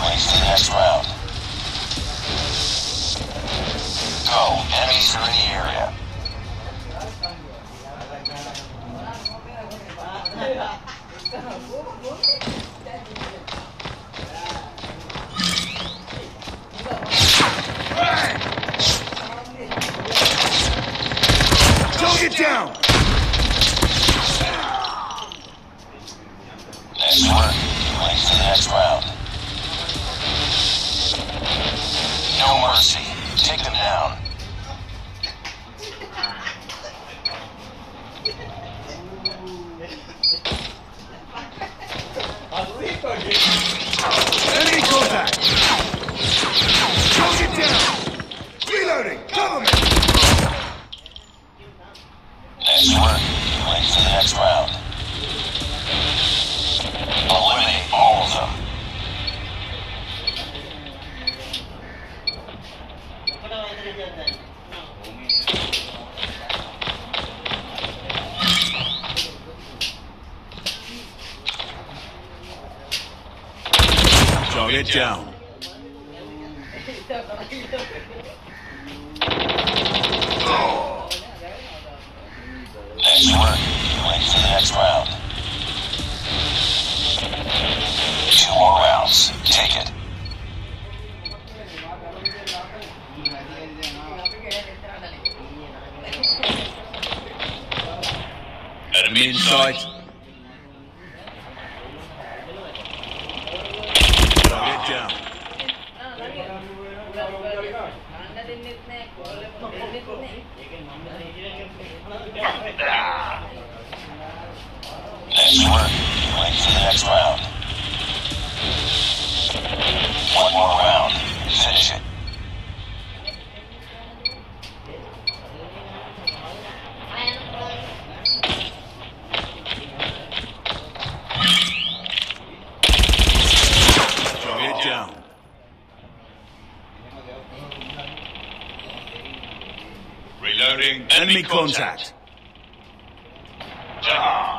To the next round. Go. Enemies are in the area. Target down! Next work. Place to the next round. No mercy. Target down. Next work. To the next round. Two more rounds. Take it. Enemy in sight. Target down. Next work. Place to the next round. Reloading. Enemy contact. Ah.